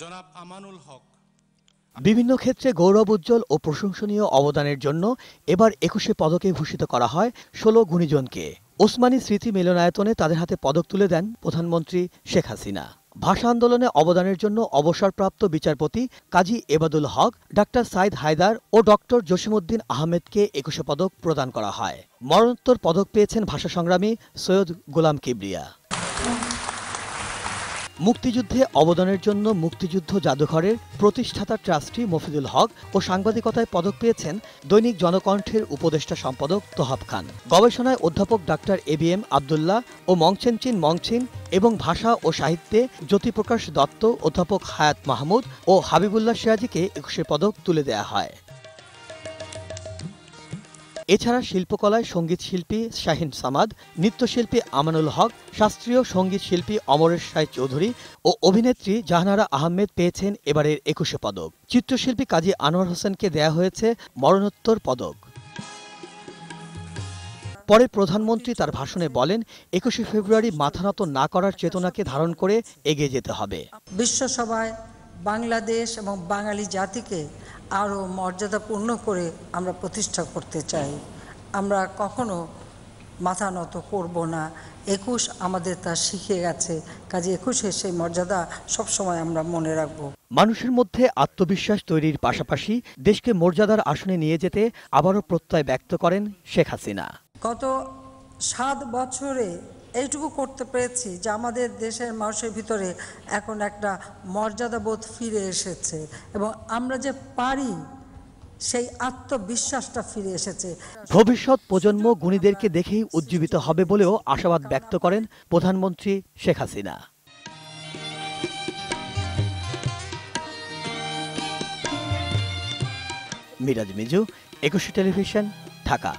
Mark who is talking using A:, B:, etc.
A: জনাব আমানুল হক।
B: বিভিন্ন ক্ষেত্রে গৌরব উজ্জ্বল ও প্রশংসনীয় অবদানের জন্য এবার একুশে পদকে ভূষিত করা হয় ষোলো গুণীজনকে। ওসমানী স্মৃতি মিলনায়তনে তাদের হাতে পদক তুলে দেন প্রধানমন্ত্রী শেখ হাসিনা। ভাষা আন্দোলনে অবদানের জন্য অবসরপ্রাপ্ত বিচারপতি কাজী এবাদুল হক, ডাক্তার সাইদ হায়দার ও ডক্টর জসিমউদ্দিন আহমেদকে একুশে পদক প্রদান করা হয়। মরণোত্তর পদক পেয়েছেন ভাষা সংগ্রামী সৈয়দ গোলাম কিবরিয়া। মুক্তিযুদ্ধে অবদানের জন্য মুক্তিযুদ্ধ জাদুঘরের প্রতিষ্ঠাতা ট্রাস্টি মফিদুল হক ও সাংবাদিকতায় পদক পেয়েছেন দৈনিক জনকণ্ঠের উপদেষ্টা সম্পাদক তোহাব খান। গবেষণায় অধ্যাপক doctor A B M Abdullah ও মংচেনচিন মংছিন এবং ভাষা ও সাহিত্যে জ্যোতিপ্রকাশ দত্ত, অধ্যাপক হায়াত মাহমুদ ও হাবিবুল্লাহ সিরাজিকে একুশে পদক তুলে দেয়া হয়। এছাড়া শিল্পকলায় সংগীত শিল্পী শাহিন সামাদ নৃত্যশিল্পী আমানুল হক, শাস্ত্রীয় সংগীত শিল্পী অমরেশ রায় চৌধুরী ও অভিনেত্রী জাহানারা আহমেদ পেয়েছেন এবারের একুশে পদক। চিত্রশিল্পী কাজী আনোয়ার হোসেনকে দেয়া হয়েছে মরণোত্তর পদক। পরে প্রধানমন্ত্রী তার ভাষণে বলেন, একুশে ফেব্রুয়ারি মাথা নত না করার চেতনাকে ধারণ করে এগিয়ে যেতে হবে।
C: বিশ্বসভায় বাংলাদেশ এবং বাঙালি জাতিকে আরও মর্যাদাপূর্ণ করে আমরা প্রতিষ্ঠা করতে চাই। আমরা কখনো মাথা নত করব না। একুশ আমাদের তা শিখে গেছে। কাজে একুশে সেই মর্যাদা সবসময় আমরা মনে রাখব।
B: মানুষের মধ্যে আত্মবিশ্বাস তৈরির পাশাপাশি দেশকে মর্যাদার আসনে নিয়ে যেতে আবারও প্রত্যয় ব্যক্ত করেন শেখ হাসিনা।
C: গত সাত বছরে এইটুকু করতে পেরেছি যে আমাদের দেশের মানুষের ভিতরে এখন একটা মর্যাদাবোধ ফিরে এসেছে এবং আমরা যে পারি সেই আত্মবিশ্বাসটা ফিরে এসেছে।
B: ভবিষ্যৎ প্রজন্ম গুণীদেরকে দেখেই উজ্জীবিত হবে বলেও আশাবাদ ব্যক্ত করেন প্রধানমন্ত্রী শেখ হাসিনা। মিরাজ মিজু, একুশে টেলিভিশন, ঢাকা।